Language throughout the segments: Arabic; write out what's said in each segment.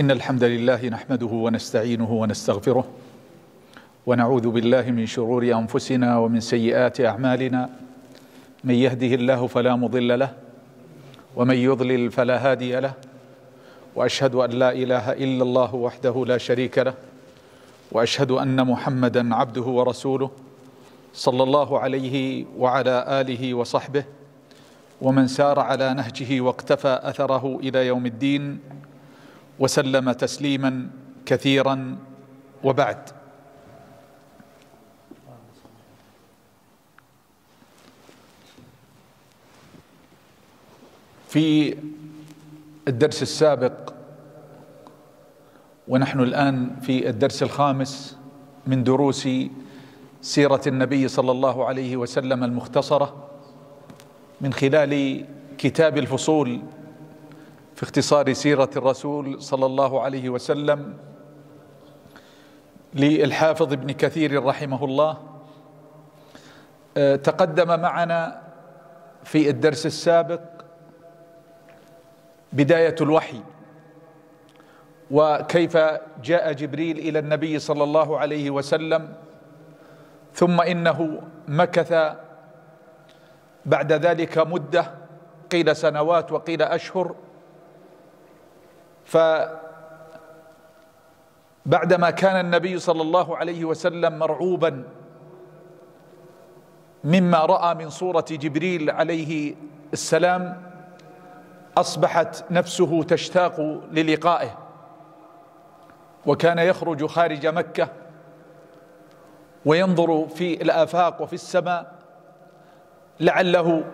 إن الحمد لله نحمده ونستعينه ونستغفره ونعوذ بالله من شرور أنفسنا ومن سيئات أعمالنا. من يهده الله فلا مضل له ومن يضلل فلا هادي له وأشهد أن لا إله إلا الله وحده لا شريك له وأشهد أن محمدا عبده ورسوله صلى الله عليه وعلى آله وصحبه ومن سار على نهجه واقتفى أثره إلى يوم الدين. وسلم تسليما كثيرا وبعد. في الدرس السابق ونحن الآن في الدرس الخامس من دروس سيرة النبي صلى الله عليه وسلم المختصرة من خلال كتاب الفصول في اختصار سيرة الرسول صلى الله عليه وسلم للحافظ ابن كثير رحمه الله تقدم معنا في الدرس السابق بداية الوحي وكيف جاء جبريل إلى النبي صلى الله عليه وسلم ثم إنه مكث بعد ذلك مدة قيل سنوات وقيل أشهر فبعدما كان النبي صلى الله عليه وسلم مرعوبا مما رأى من صورة جبريل عليه السلام أصبحت نفسه تشتاق للقائه وكان يخرج خارج مكة وينظر في الآفاق وفي السماء لعله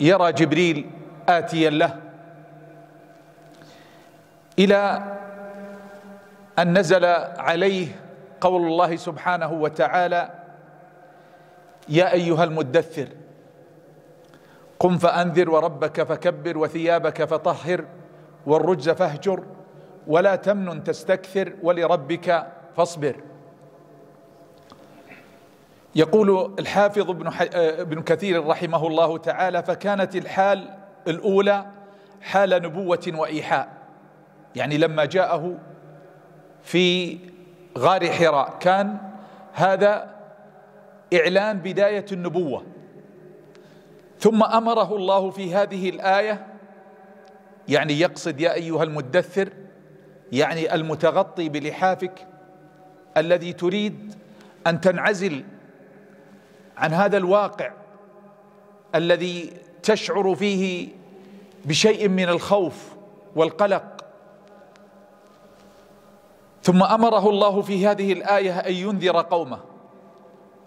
يرى جبريل آتيا له. إلى أن نزل عليه قول الله سبحانه وتعالى يا أيها المدثر قم فأنذر وربك فكبر وثيابك فطهر والرجز فاهجر ولا تمنن تستكثر ولربك فاصبر. يقول الحافظ ابن, ابن كثير رحمه الله تعالى فكانت الحال الأولى حال نبوة وإيحاء. يعني لما جاءه في غار حراء كان هذا إعلان بداية النبوة. ثم أمره الله في هذه الآية يعني يقصد يا أيها المدثر يعني المتغطي بلحافك الذي تريد أن تنعزل عن هذا الواقع الذي تشعر فيه بشيء من الخوف والقلق. ثم أمره الله في هذه الآية أن ينذر قومه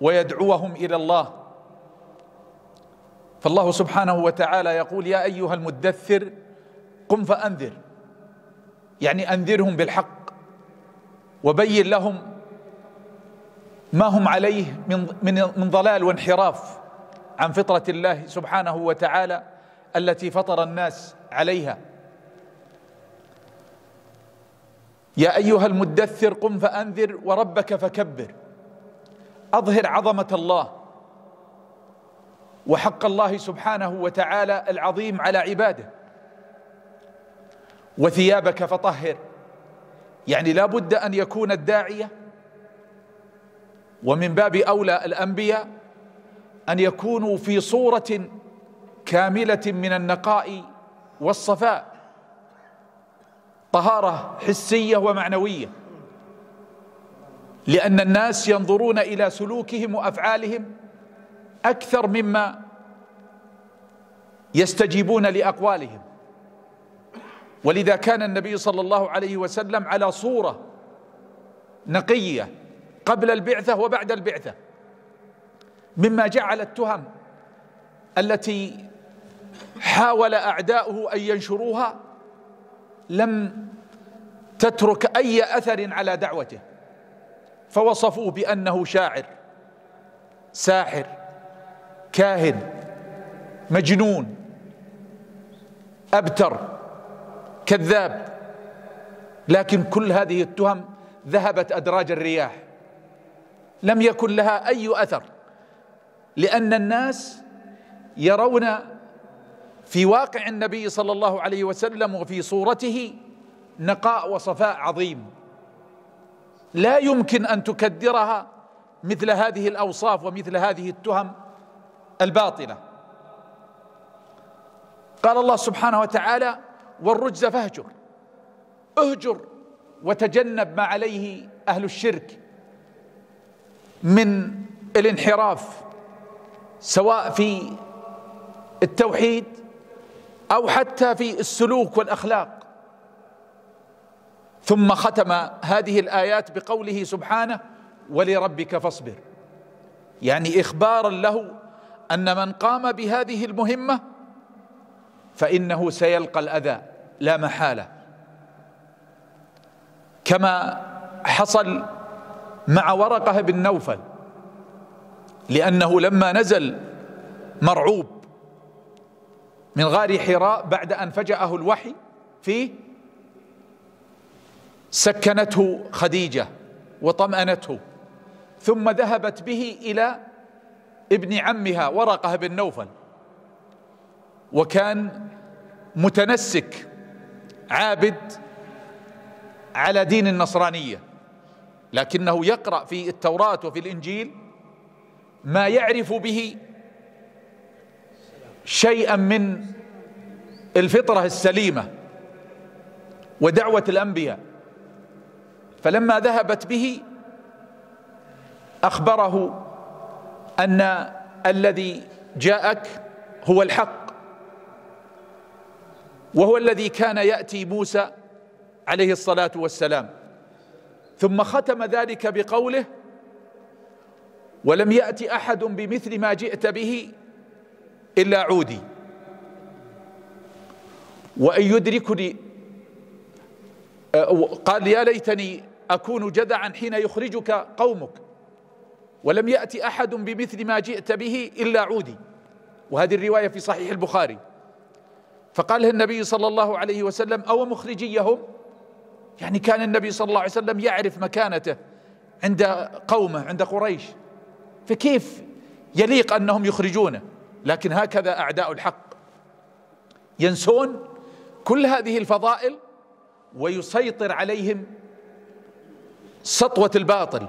ويدعوهم إلى الله. فالله سبحانه وتعالى يقول يا أيها المدثر قم فأنذر. يعني أنذرهم بالحق وبين لهم ما هم عليه من من من ضلال وانحراف عن فطرة الله سبحانه وتعالى التي فطر الناس عليها. يا أيها المدثر قم فأنذر وربك فكبر. أظهر عظمة الله وحق الله سبحانه وتعالى العظيم على عباده. وثيابك فطهر. يعني لا بد أن يكون الداعية. ومن باب أولى الأنبياء أن يكونوا في صورة كاملة من النقاء والصفاء. طهارة حسية ومعنوية. لأن الناس ينظرون إلى سلوكهم وأفعالهم أكثر مما يستجيبون لأقوالهم. ولذا كان النبي صلى الله عليه وسلم على صورة نقية قبل البعثة وبعد البعثة مما جعل التهم التي حاول أعداؤه أن ينشروها لم تترك أي أثر على دعوته فوصفوه بأنه شاعر ساحر كاهن مجنون أبتر كذاب. لكن كل هذه التهم ذهبت أدراج الرياح. لم يكن لها أي أثر لأن الناس يرون في واقع النبي صلى الله عليه وسلم وفي صورته نقاء وصفاء عظيم. لا يمكن أن تكدرها مثل هذه الأوصاف ومثل هذه التهم الباطلة. قال الله سبحانه وتعالى والرجز فاهجر. اهجر وتجنب ما عليه أهل الشرك من الانحراف سواء في التوحيد أو حتى في السلوك والأخلاق. ثم ختم هذه الآيات بقوله سبحانه ولربك فاصبر. يعني إخبارا له أن من قام بهذه المهمة فإنه سيلقى الأذى لا محالة. كما حصل مع ورقة بن نوفل لأنه لما نزل مرعوب من غار حراء بعد أن فجأه الوحي فيه سكنته خديجة وطمأنته ثم ذهبت به إلى ابن عمها ورقة بن نوفل وكان متنسك عابد على دين النصرانية لكنه يقرأ في التوراة وفي الإنجيل ما يعرف به شيئا من الفطرة السليمة ودعوة الأنبياء. فلما ذهبت به أخبره أن الذي جاءك هو الحق وهو الذي كان يأتي موسى عليه الصلاة والسلام. ثم ختم ذلك بقوله ولم يات أحد بمثل ما جئت به إلا عودي. وإن يدركني قال يا ليتني أكون جدعا حين يخرجك قومك ولم يات أحد بمثل ما جئت به إلا عودي. وهذه الرواية في صحيح البخاري. فقال النبي صلى الله عليه وسلم أو مخرجيهم؟ يعني كان النبي صلى الله عليه وسلم يعرف مكانته عند قومه عند قريش. فكيف يليق أنهم يخرجونه؟ لكن هكذا أعداء الحق ينسون كل هذه الفضائل ويسيطر عليهم سطوة الباطل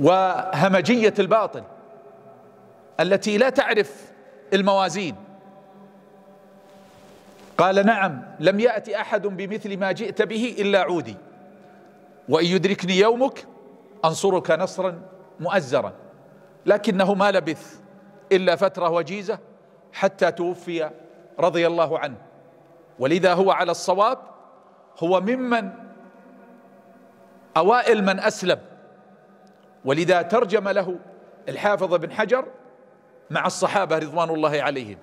وهمجية الباطل التي لا تعرف الموازين. قال نعم لم يأتي أحد بمثل ما جئت به إلا عودي. وإن يدركني يومك أنصرك نصرا مؤزرا. لكنه ما لبث. إلا فترة وجيزة حتى توفي رضي الله عنه. ولذا هو على الصواب هو ممن أوائل من أسلم. ولذا ترجم له الحافظ بن حجر مع الصحابة رضوان الله عليهم.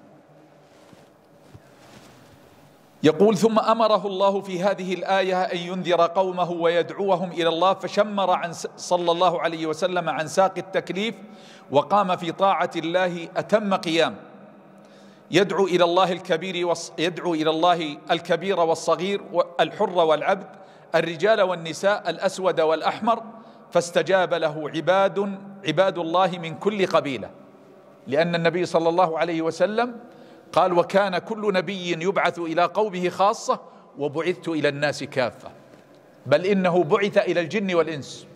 يقول ثم أمره الله في هذه الآية أن ينذر قومه ويدعوهم إلى الله. فشمر عن صلى الله عليه وسلم عن ساق التكليف وقام في طاعة الله أتم قيام. يدعو إلى الله الكبير يدعو إلى الله الكبير والصغير الحر والعبد الرجال والنساء الأسود والأحمر. فاستجاب له عباد عباد الله من كل قبيلة. لأن النبي صلى الله عليه وسلم قال وكان كل نبي يبعث إلى قومه خاصة وبعثت إلى الناس كافة. بل إنه بعث إلى الجن والإنس.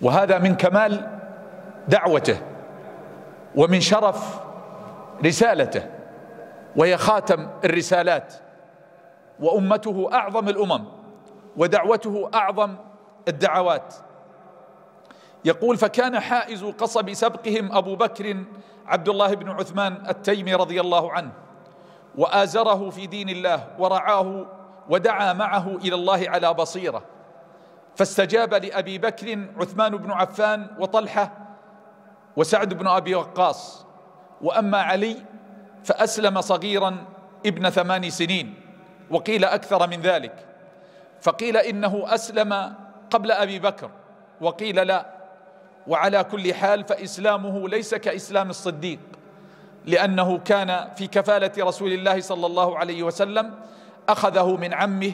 وهذا من كمال دعوته ومن شرف رسالته وهي خاتم الرسالات. وأمته أعظم الأمم ودعوته أعظم الدعوات. يقول فكان حائز قصب سبقهم أبو بكر عبد الله بن عثمان التيمي رضي الله عنه وآزره في دين الله ورعاه ودعا معه إلى الله على بصيرة. فاستجاب لأبي بكر عثمان بن عفان وطلحة وسعد بن أبي وقاص. وأما علي فأسلم صغيرا ابن ثمان سنين وقيل أكثر من ذلك. فقيل إنه أسلم قبل أبي بكر وقيل لا. وعلى كل حال فإسلامه ليس كإسلام الصديق لأنه كان في كفالة رسول الله صلى الله عليه وسلم أخذه من عمه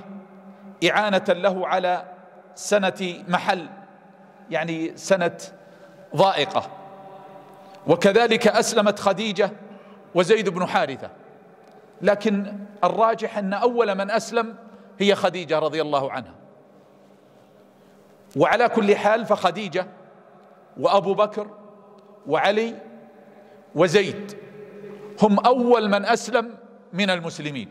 إعانة له على سنة محل يعني سنة ضائقة. وكذلك أسلمت خديجة وزيد بن حارثة. لكن الراجح أن أول من أسلم هي خديجة رضي الله عنها. وعلى كل حال فخديجة وأبو بكر وعلي وزيد. هم أول من أسلم من المسلمين.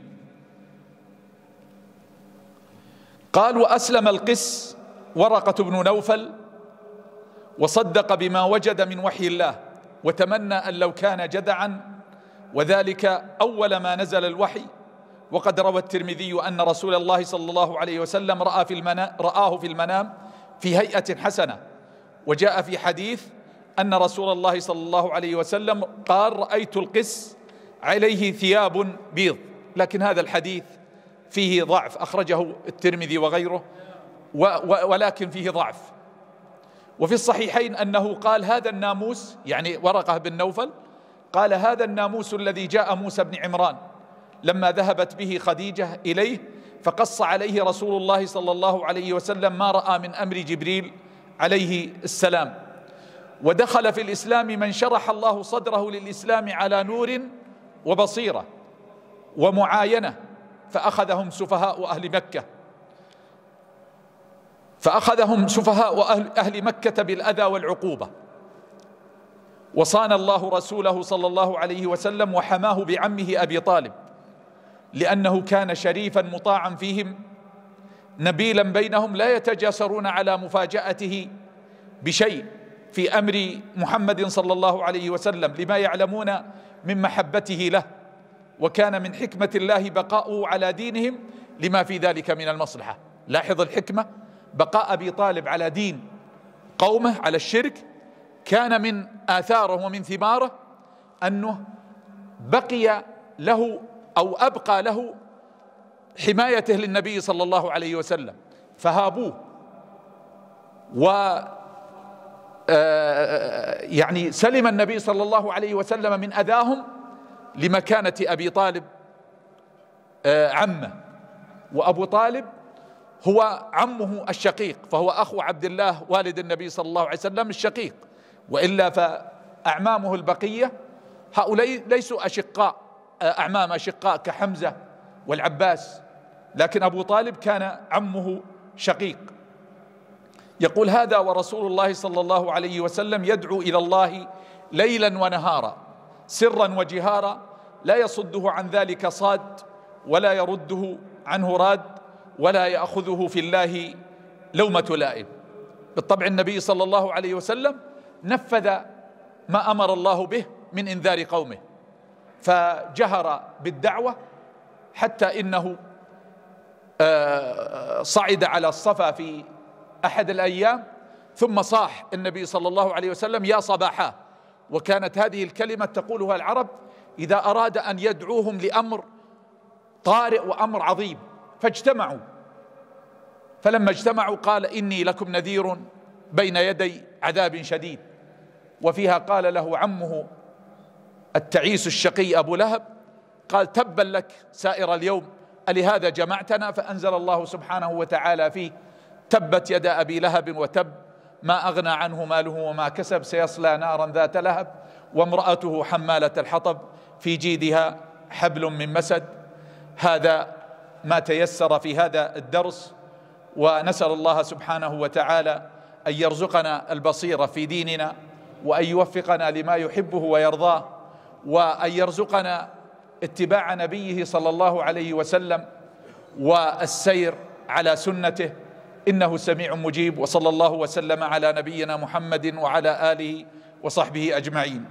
قال واسلم القس ورقة بن نوفل وصدق بما وجد من وحي الله وتمنى أن لو كان جدعا. وذلك أول ما نزل الوحي. وقد روى الترمذي أن رسول الله صلى الله عليه وسلم رأى في المنام رآه في المنام في هيئة حسنة. وجاء في حديث أن رسول الله صلى الله عليه وسلم قال رأيت القس عليه ثياب بيض. لكن هذا الحديث فيه ضعف أخرجه الترمذي وغيره ولكن فيه ضعف. وفي الصحيحين أنه قال هذا الناموس يعني ورقة بن نوفل قال هذا الناموس الذي جاء موسى بن عمران لما ذهبت به خديجة إليه فقص عليه رسول الله صلى الله عليه وسلم ما رأى من أمر جبريل عليه السلام. ودخل في الإسلام من شرح الله صدره للإسلام على نور وبصيرة ومعاينة فأخذهم سفهاء أهل مكة. فأخذهم سفهاء أهل, أهل مكة بالأذى والعقوبة. وصان الله رسوله صلى الله عليه وسلم وحماه بعمه أبي طالب لأنه كان شريفا مطاعا فيهم نبيلا بينهم لا يتجاسرون على مفاجأته بشيء في أمر محمد صلى الله عليه وسلم لما يعلمون من محبته له وكان من حكمة الله بقاؤه على دينهم لما في ذلك من المصلحة. لاحظ الحكمة بقاء أبي طالب على دين قومه على الشرك كان من آثاره ومن ثماره أنه بقي له أو أبقى له حمايته للنبي صلى الله عليه وسلم فهابوه. و آه، يعني سلم النبي صلى الله عليه وسلم من أذاهم لمكانة أبي طالب آه، عمه. وأبو طالب هو عمه الشقيق فهو أخو عبد الله والد النبي صلى الله عليه وسلم الشقيق. وإلا فأعمامه البقية هؤلاء ليسوا أشقاء أعمام أشقاء كحمزة والعباس لكن أبو طالب كان عمه شقيق. يقول هذا ورسول الله صلى الله عليه وسلم يدعو إلى الله ليلا ونهارا سرا وجهارا لا يصده عن ذلك صاد ولا يرده عنه راد ولا يأخذه في الله لومة لائم. بالطبع النبي صلى الله عليه وسلم نفذ ما أمر الله به من إنذار قومه فجهر بالدعوة حتى إنه آه، صعد على الصفا في أحد الأيام ثم صاح النبي صلى الله عليه وسلم يا صباحا. وكانت هذه الكلمة تقولها العرب إذا أراد أن يدعوهم لأمر طارئ وأمر عظيم فاجتمعوا. فلما اجتمعوا قال إني لكم نذير بين يدي عذاب شديد. وفيها قال له عمه التعيس الشقي أبو لهب قال تبا لك سائر اليوم ألهذا جمعتنا؟ فأنزل الله سبحانه وتعالى فيه. تبت يد أبي لهب وتب ما أغنى عنه ماله وما كسب سيصلى نارا ذات لهب. وامرأته حمالة الحطب في جيدها حبل من مسد. هذا ما تيسر في هذا الدرس ونسأل الله سبحانه وتعالى أن يرزقنا البصيرة في ديننا وأن يوفقنا لما يحبه ويرضاه وأن يرزقنا اتباع نبيه صلى الله عليه وسلم والسير على سنته إنه سميع مجيب وصلى الله وسلم على نبينا محمد وعلى آله وصحبه أجمعين.